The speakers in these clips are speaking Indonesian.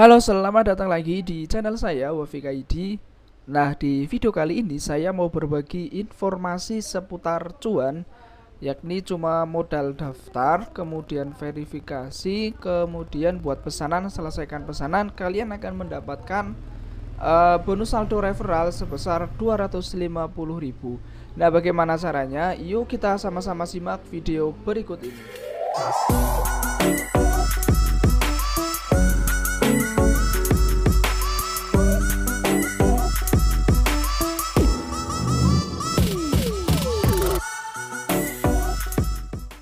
Halo, selamat datang lagi di channel saya Wafika ID. Nah, di video kali ini saya mau berbagi informasi seputar cuan yakni cuma modal daftar, kemudian verifikasi, kemudian buat pesanan, selesaikan pesanan, kalian akan mendapatkan uh, bonus saldo referral sebesar 250.000. Nah, bagaimana caranya? Yuk kita sama-sama simak video berikut ini.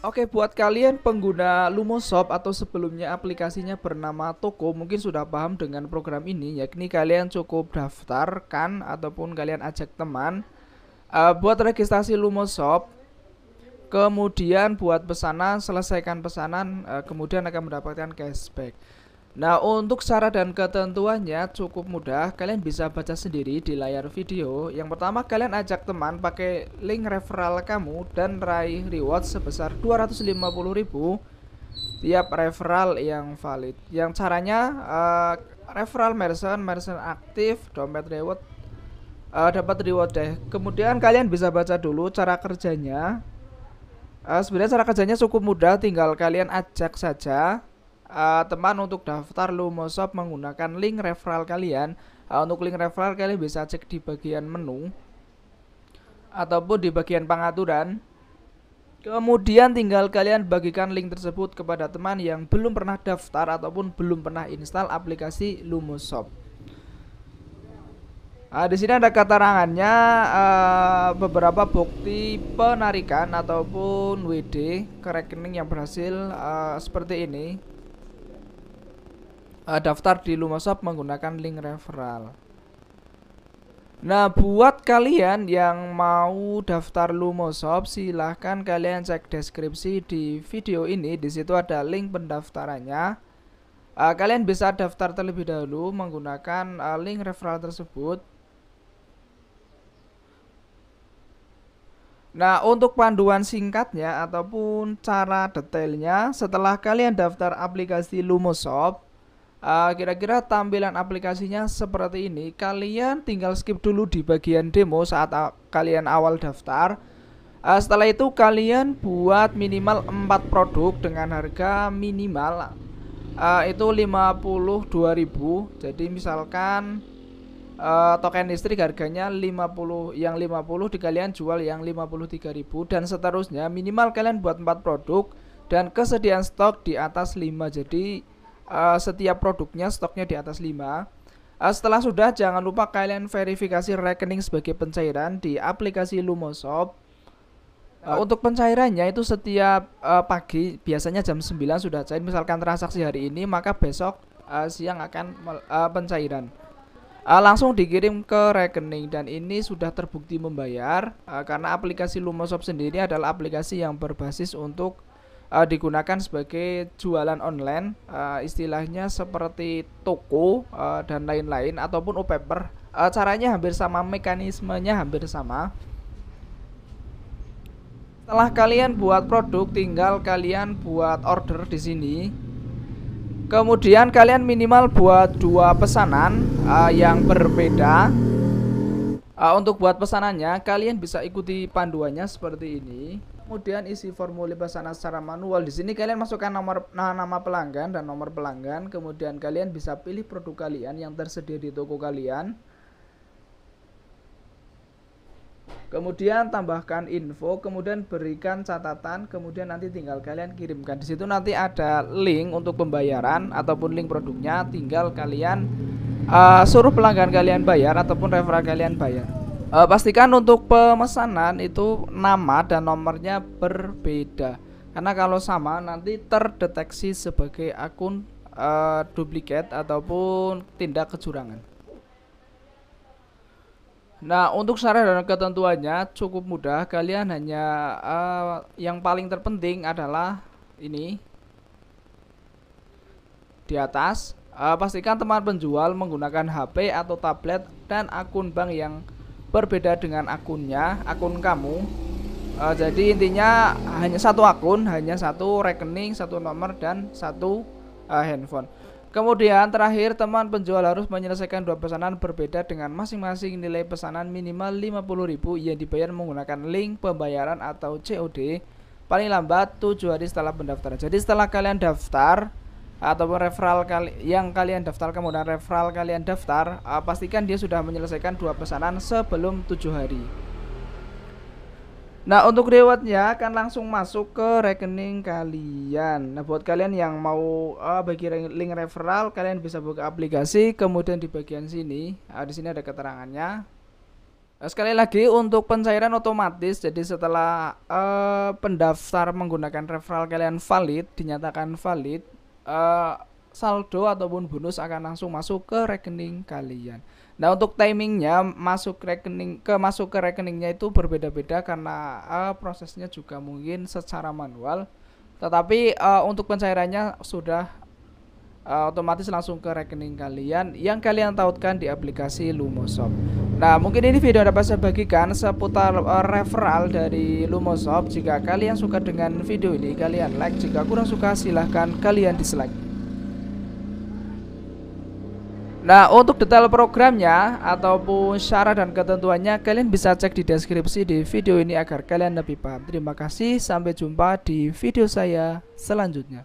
Oke, buat kalian pengguna Lumoshop atau sebelumnya aplikasinya bernama Toko, mungkin sudah paham dengan program ini, yakni kalian cukup daftarkan ataupun kalian ajak teman uh, buat registrasi Lumoshop, kemudian buat pesanan, selesaikan pesanan, uh, kemudian akan mendapatkan cashback. Nah untuk syarat dan ketentuannya cukup mudah. Kalian bisa baca sendiri di layar video. Yang pertama kalian ajak teman pakai link referral kamu Dan raih reward sebesar 250.000 Tiap referral yang valid. Yang caranya uh, referral merchant, merchant aktif, dompet reward uh, Dapat reward deh. Kemudian kalian bisa baca dulu cara kerjanya. Uh, Sebenarnya cara kerjanya cukup mudah. Tinggal kalian ajak saja uh, teman untuk daftar Lumoshop menggunakan link referral kalian. Uh, untuk link referral kalian bisa cek di bagian menu ataupun di bagian pengaturan. Kemudian tinggal kalian bagikan link tersebut kepada teman yang belum pernah daftar ataupun belum pernah install aplikasi Lumoshop. Nah, di sini ada keterangannya uh, beberapa bukti penarikan ataupun WD ke rekening yang berhasil uh, seperti ini uh, daftar di Lumoshop menggunakan link referral. Nah, buat kalian yang mau daftar Lumoshop, silahkan kalian cek deskripsi di video ini. Di situ ada link pendaftarannya. Uh, kalian bisa daftar terlebih dahulu menggunakan uh, link referral tersebut. Nah, untuk panduan singkatnya ataupun cara detailnya, setelah kalian daftar aplikasi Lumoshop, Ah, kira-kira uh, tampilan aplikasinya seperti ini. Kalian tinggal skip dulu di bagian demo saat kalian awal daftar. Uh, setelah itu kalian buat minimal 4 produk dengan harga minimal uh, itu 52.000 jadi misalkan uh, token listrik harganya 50 yang 50 di kalian jual yang 53.000 dan seterusnya minimal kalian buat 4 produk dan kesediaan stok di atas 5 jadi uh, setiap produknya stoknya di atas 5 uh, eh, setelah sudah jangan lupa kalian verifikasi rekening sebagai pencairan di aplikasi Lumoshop uh, untuk pencairannya itu setiap uh, pagi biasanya jam 9 sudah cair. Misalkan transaksi hari ini maka besok uh, siang akan uh, pencairan. Uh, langsung dikirim ke rekening. Dan ini sudah terbukti membayar uh, karena aplikasi Lumoshop sendiri adalah aplikasi yang berbasis untuk uh, digunakan sebagai jualan online uh, istilahnya seperti toko uh, dan lain-lain ataupun e-paper uh, caranya hampir sama mekanismenya hampir sama. Setelah kalian buat produk tinggal kalian buat order di sini. Kemudian kalian minimal buat dua pesanan uh, yang berbeda. Uh, untuk buat pesanannya kalian bisa ikuti panduannya seperti ini kemudian isi formulir pesanan secara manual. Di sini kalian masukkan nomor nah, nama pelanggan dan nomor pelanggan. Kemudian kalian bisa pilih produk kalian yang tersedia di toko kalian. Kemudian tambahkan info kemudian berikan catatan kemudian nanti tinggal kalian kirimkan. Di situ nanti ada link untuk pembayaran ataupun link produknya. Tinggal kalian uh, suruh pelanggan kalian bayar ataupun referral kalian bayar uh, pastikan untuk pemesanan itu nama dan nomornya berbeda. Karena kalau sama nanti terdeteksi sebagai akun uh, duplikat ataupun tindak kecurangan. Nah untuk syarat dan ketentuannya cukup mudah. Kalian hanya uh, yang paling terpenting adalah ini. Di atas uh, pastikan teman penjual menggunakan HP atau tablet dan akun bank yang berbeda dengan akunnya akun kamu. Uh, jadi intinya hanya satu akun hanya satu rekening satu nomor dan satu uh, handphone. Kemudian terakhir teman penjual harus menyelesaikan dua pesanan berbeda dengan masing-masing nilai pesanan minimal 50.000 yang dibayar menggunakan link pembayaran atau COD paling lambat 7 hari setelah pendaftaran. Jadi setelah kalian daftar ataupun referral kali yang kalian daftar kemudian referral kalian daftar, uh, pastikan dia sudah menyelesaikan dua pesanan sebelum 7 hari. Nah untuk rewardnya akan langsung masuk ke rekening kalian. Nah buat kalian yang mau uh, bagi link referral, kalian bisa buka aplikasi. Kemudian di bagian sini, uh, di sini ada keterangannya. Sekali lagi untuk pencairan otomatis, jadi setelah uh, pendaftar menggunakan referral kalian valid, dinyatakan valid, uh, saldo ataupun bonus akan langsung masuk ke rekening kalian. Nah untuk timingnya masuk rekening ke masuk ke rekeningnya itu berbeda-beda karena uh, prosesnya juga mungkin secara manual. Tetapi uh, untuk pencairannya sudah uh, otomatis langsung ke rekening kalian yang kalian tautkan di aplikasi Lumosoft. Nah mungkin ini video dapat saya bagikan seputar uh, referral dari Lumosoft. Jika kalian suka dengan video ini kalian like. Jika kurang suka silahkan kalian dislike. Nah, untuk detail programnya ataupun syarat dan ketentuannya kalian bisa cek di deskripsi di video ini agar kalian lebih paham. Terima kasih, sampai jumpa di video saya selanjutnya.